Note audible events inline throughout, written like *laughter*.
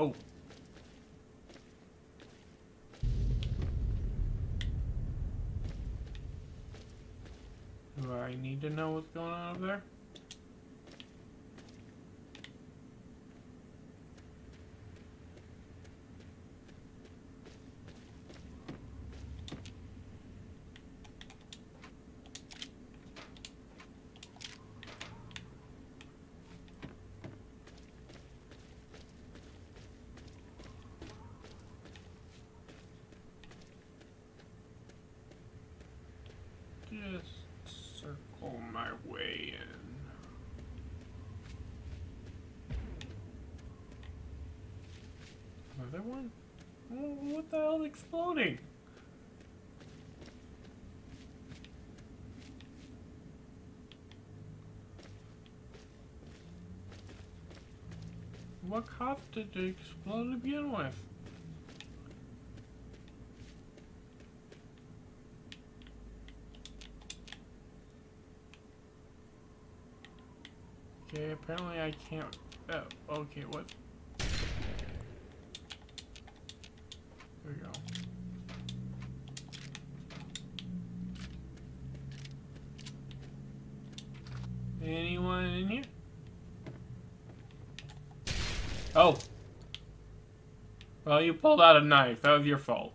Oh. Do I need to know what's going on up there? Just circle my way in. Another one? What the hell exploding? What caused it to explode to begin with? Okay, apparently I can't. Oh, okay, what? There we go. Anyone in here? Oh. Well, you pulled out a knife. That was your fault.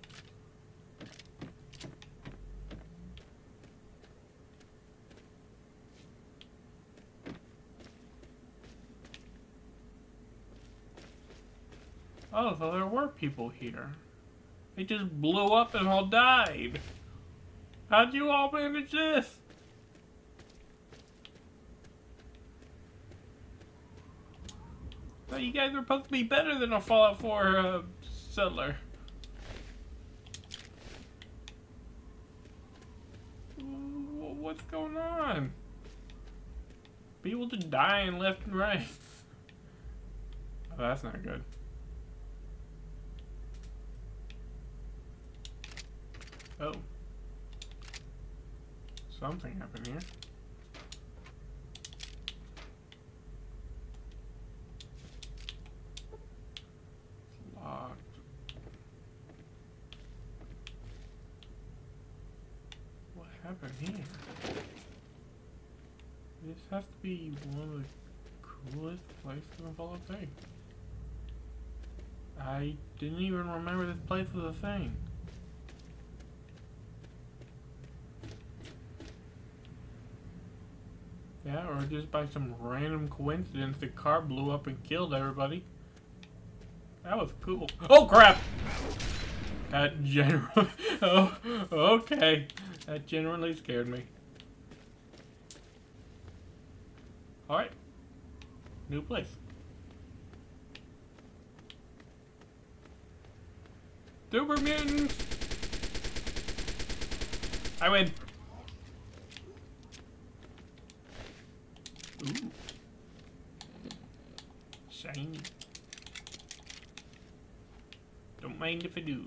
Were people here. They just blew up and all died. How'd you all manage this? Well, you guys are supposed to be better than a Fallout 4 uh, settler. What's going on? People just dying left and right. *laughs* Oh, that's not good. Oh. Something happened here. Locked. What happened here? This has to be one of the coolest places in Fallout 3. I didn't even remember this place was a thing. Yeah, or just by some random coincidence, the car blew up and killed everybody. That was cool. Oh crap! That general. *laughs* oh, okay. That genuinely scared me. All right. New place. Super mutants. I win. Ooh. Shiny. Don't mind if I do.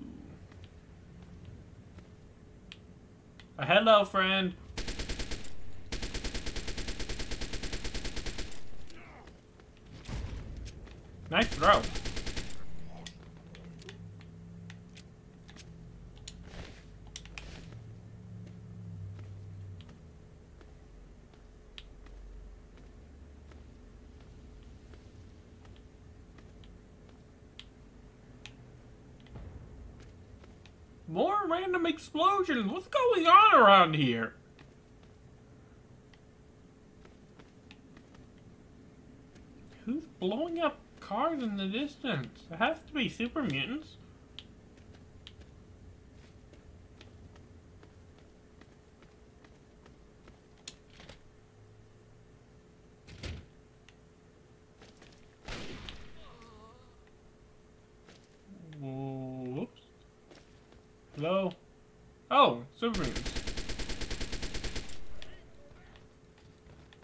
A hello, friend. Nice throw. Random explosions. What's going on around here? Who's blowing up cars in the distance? It has to be super mutants. Hello? Oh, super mutants.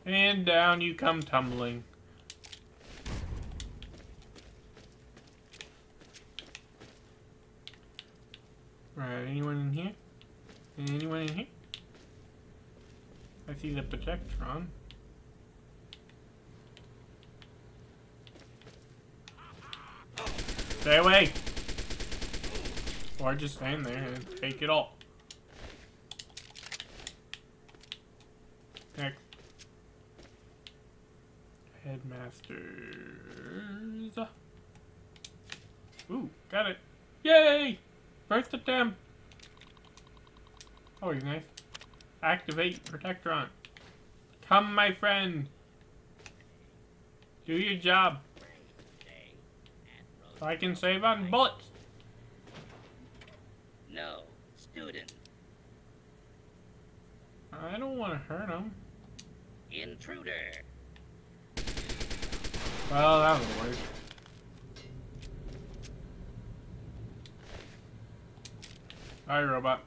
And down you come tumbling. Right, anyone in here? Anyone in here? I see the Protectron. Stay away! Or just stand there and take it all. Next. Headmasters. Ooh, got it. Yay! First attempt. Oh, he's nice. Activate Protectron. Come, my friend. Do your job. So I can save on bullets. No, student. I don't want to hurt him. Intruder. Well, that was worse. Hi, robot.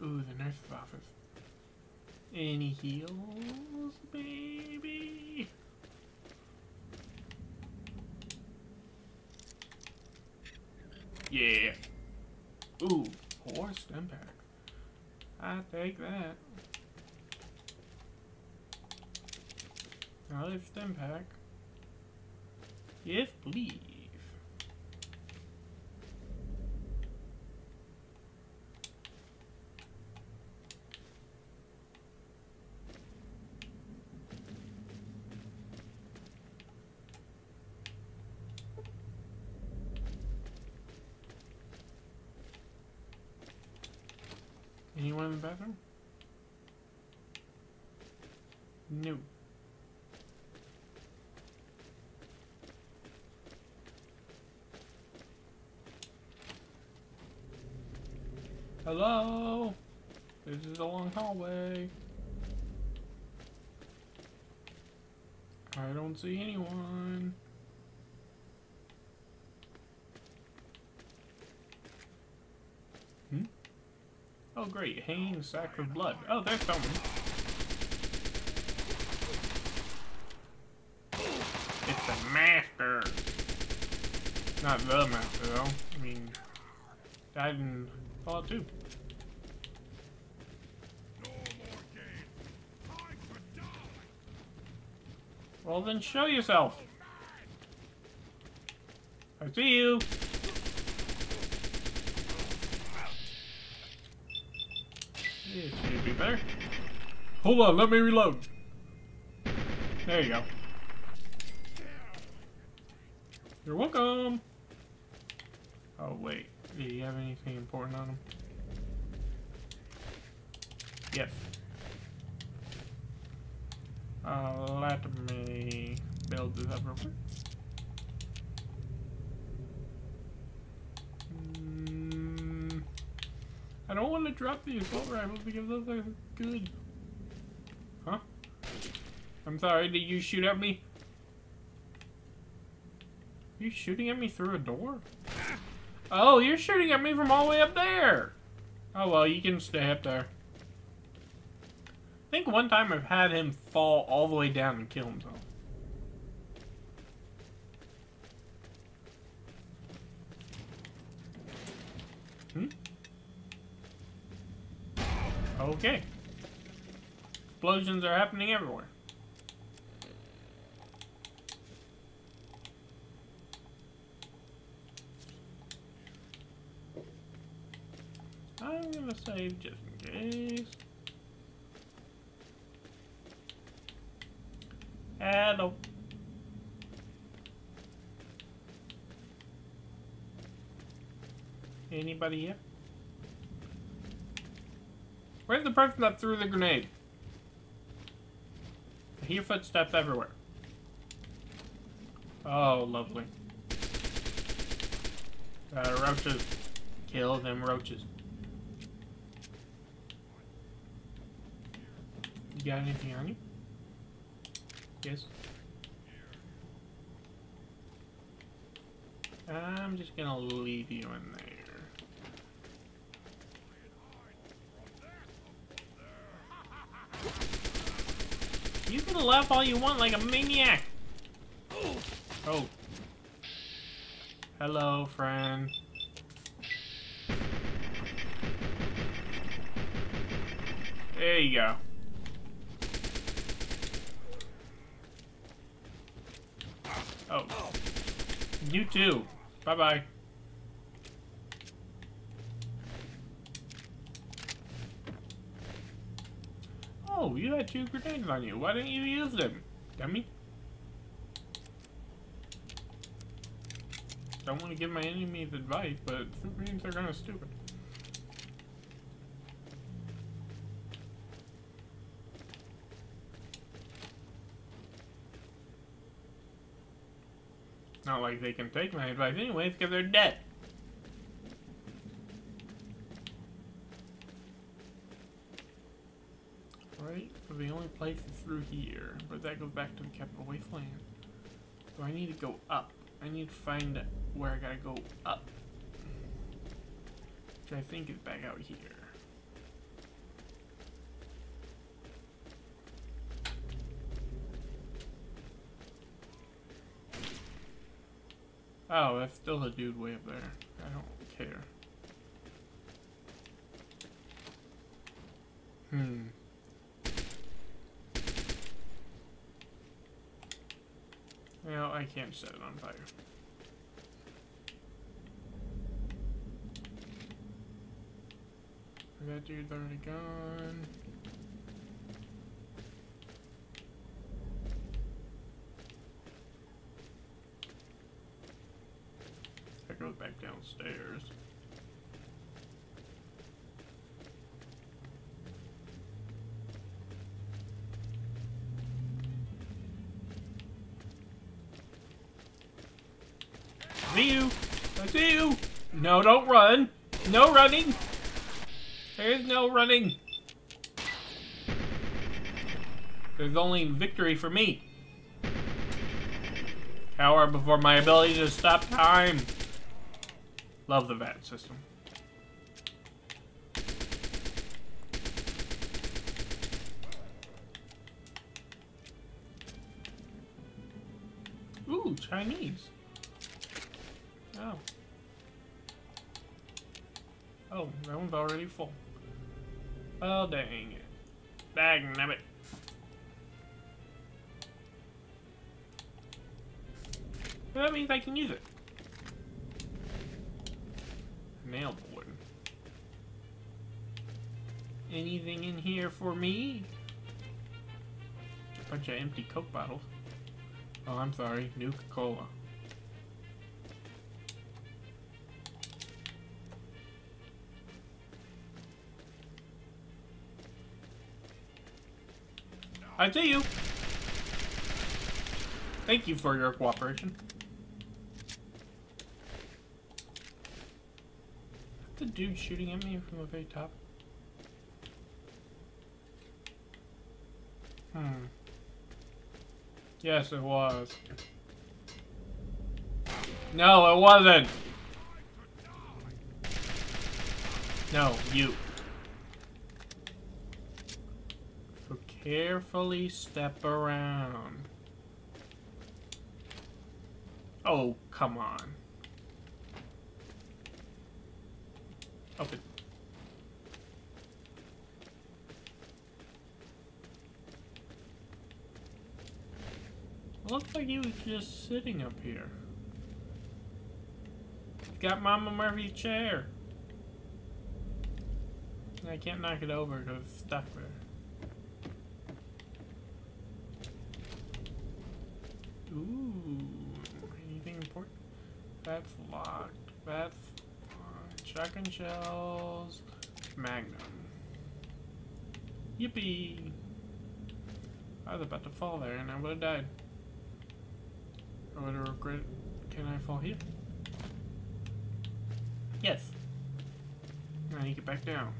Ooh, the nurse's office. Any heals, baby? Yeah. Ooh, four stim packs. I take that. Another stim pack. Yes, please. Anyone in the bathroom? No. Hello? This is a long hallway. I don't see anyone. Oh great, hanging sack of blood. Oh, there's someone. It's the master. Not the master though. I mean, died in Fallout 2. Well then show yourself. I see you. Should be better. Hold on, let me reload. There you go. You're welcome. Oh wait, do you have anything important on him? Yes. Uh, let me build this up real quick. Mm, I don't want to drop the assault rifles because those are good. Huh? I'm sorry, did you shoot at me? Are You shooting at me through a door? Oh, you're shooting at me from all the way up there! Oh well, you can stay up there. I think one time I've had him fall all the way down and kill himself. Okay. Explosions are happening everywhere. I'm gonna save just in case. Hello. Anybody here? Where's the person that threw the grenade? I hear footsteps everywhere. Oh, lovely. Uh, roaches. Kill them roaches. You got anything on you? Yes. I'm just gonna leave you in there. You can laugh all you want like a maniac. Oh. Hello, friend. There you go. Oh. You too. Bye-bye. You had two grenades on you. Why didn't you use them? Dummy. Don't want to give my enemies advice, but it means they're kind of stupid. Not like they can take my advice anyways, because they're dead. Right, so the only place is through here, but that goes back to the capital wasteland. So I need to go up. I need to find where I gotta go up. Which I think is back out here. Oh, that's still a dude way up there. I don't care. Hmm. Well, I can't set it on fire. That dude's already gone. That goes back downstairs. See you! I see you! No, don't run! No running! There's no running! There's only victory for me. Cower before my ability to stop time. Love the VATS system. Ooh, Chinese. Oh. Oh, that one's already full. Oh, dang it. Dang nabbit. That means I can use it. Nail board. Anything in here for me? A Bunch of empty Coke bottles. Oh, I'm sorry. Nuka I see you. Thank you for your cooperation. The dude shooting at me from the very top. Hmm. Yes, it was. No, it wasn't. No, you. So carefully step around. Oh, come on. Oh, Open. Looks like he was just sitting up here. Got Mama Murphy's chair. I can't knock it over because it's stuck there. Ooh, anything important? That's locked. That's locked. Shotgun shells. Magnum. Yippee! I was about to fall there and I would have died. I would have regret. Can I fall here? Yes. I to get back down.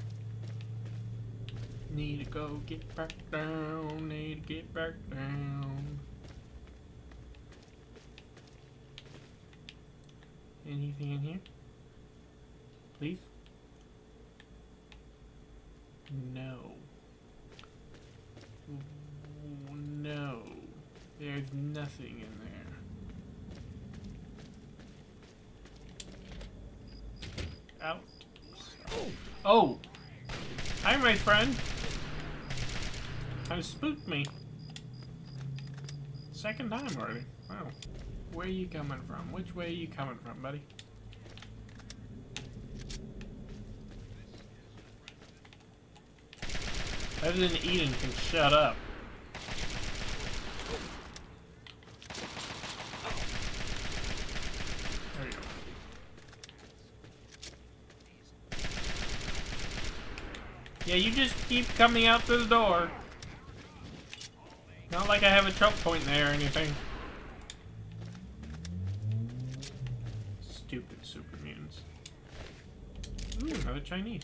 Need to go get back down. Need to get back down. Anything in here? Please? No. No. There's nothing in there. Out. Oh! Oh! Hi, my friend! Of spooked me. Second time already. Wow. Where are you coming from? Which way are you coming from, buddy? President Eden can shut up. There you go. Yeah, you just keep coming out through the door. Not like I have a choke point there or anything. Stupid super mutants. Ooh, another Chinese.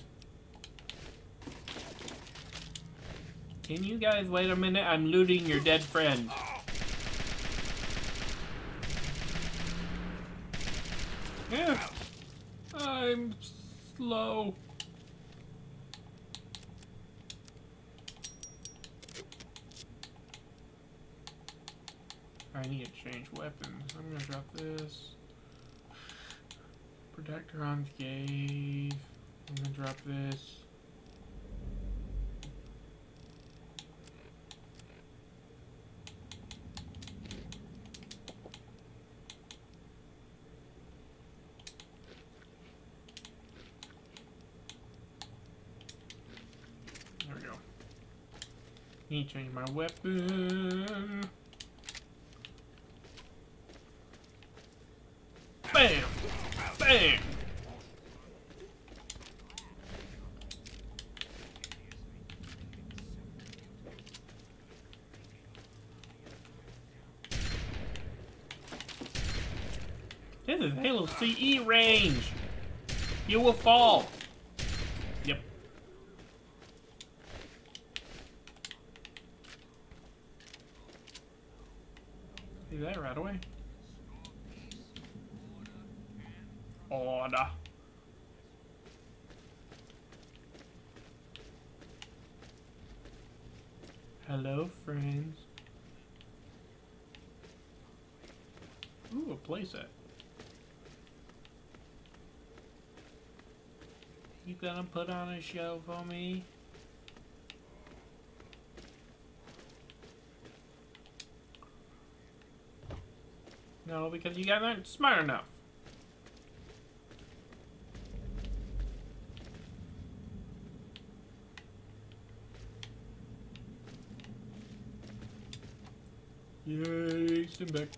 Can you guys wait a minute? I'm looting your dead friend. Yeah. I'm slow. I need to change weapons. I'm gonna drop this. Protectron Gave. I'm gonna drop this. There we go. Need to change my weapon. Bam! Bam! This is Halo CE range! You will fall! Yep. See that right away. Order. Hello, friends. Ooh, a playset. Gonna put on a show for me? No, because you guys aren't smart enough. Yay, Stimpak.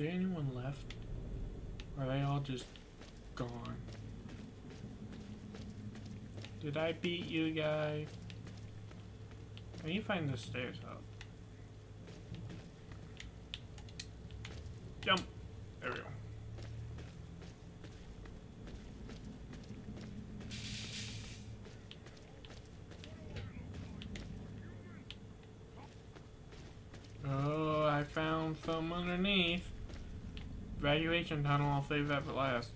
There anyone left? Or are they all just gone? Did I beat you guys? Need to find the stairs up. Jump! There we go. Oh, I found some underneath. Evacuation tunnel, I'll save that for last.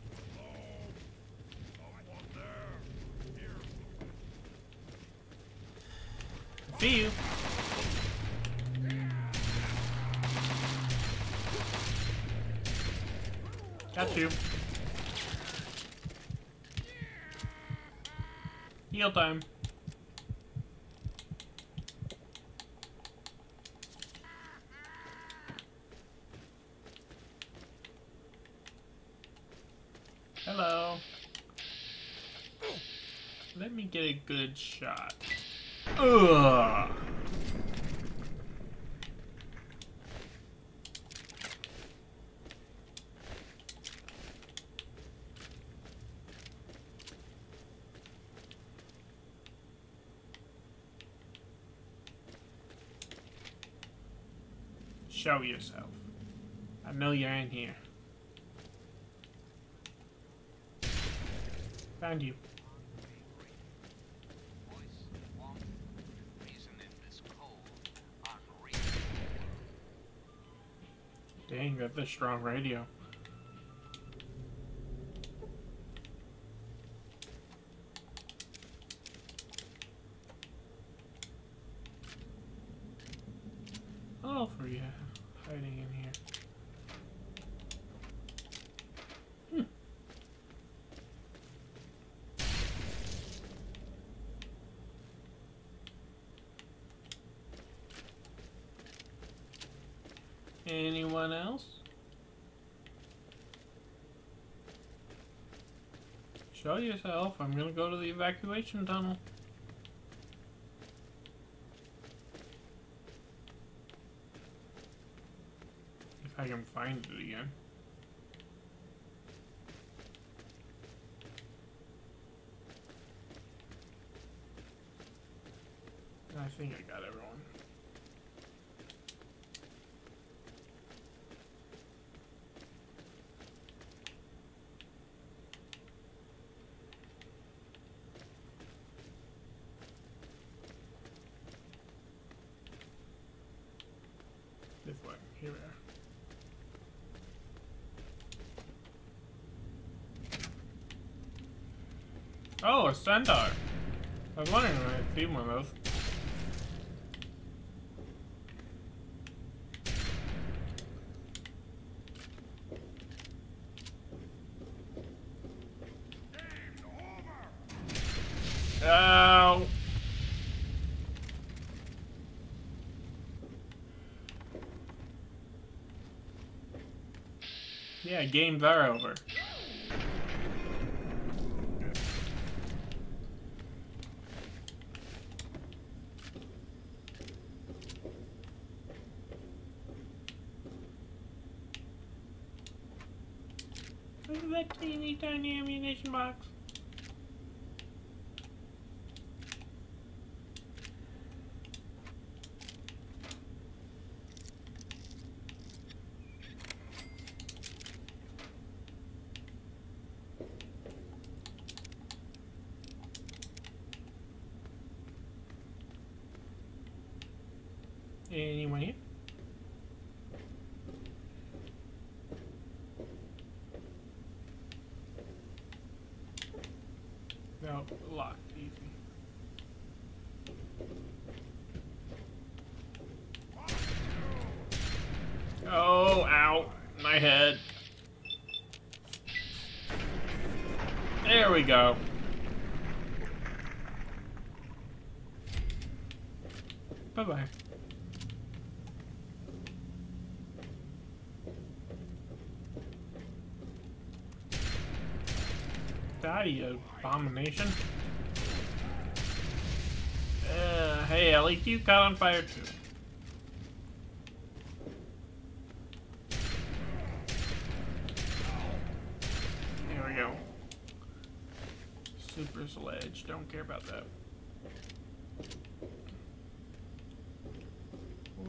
See you. Got you. Heal time. Hello. Let me get a good shot. Ugh. Show yourself. I know you're in here. Found you. Dang, this strong radio. Oh, for you hiding in here. Hmm. Anyone else? Show yourself. I'm gonna go to the evacuation tunnel. If I can find it again. I think I got everyone. This way. Here we are. Oh, a centaur. I was wondering if I'd seen one of those. Ow! Yeah, games are over. Look teeny tiny ammunition box. Anyone here? No, locked. Easy. Oh, ow. My head. There we go. Bye-bye. You abomination. Uh, hey, at you caught on fire too. There we go. Super sledge, don't care about that.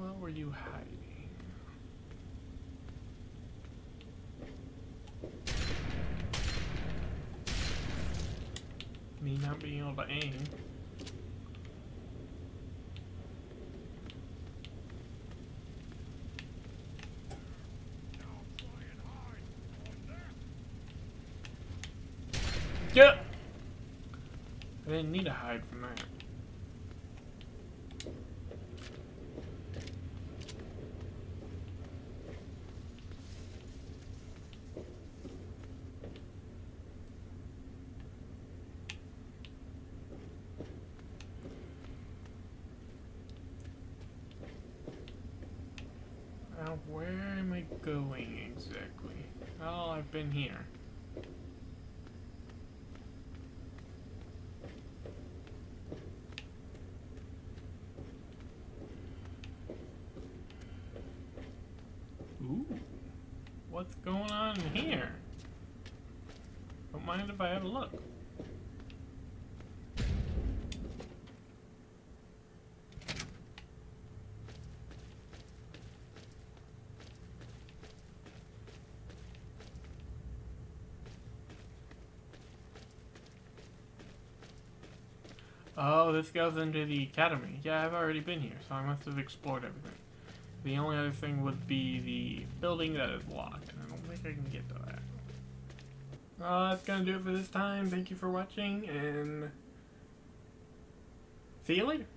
Where were you hiding? Me not being able to aim. Yeah. I didn't need to hide from that. Now, where am I going exactly? Oh, I've been here. Ooh, what's going on here? Don't mind if I have a look. Oh, this goes into the academy. Yeah, I've already been here, so I must have explored everything. The only other thing would be the building that is locked, I don't think I can get to that. Uh, that's gonna do it for this time. Thank you for watching, and see you later.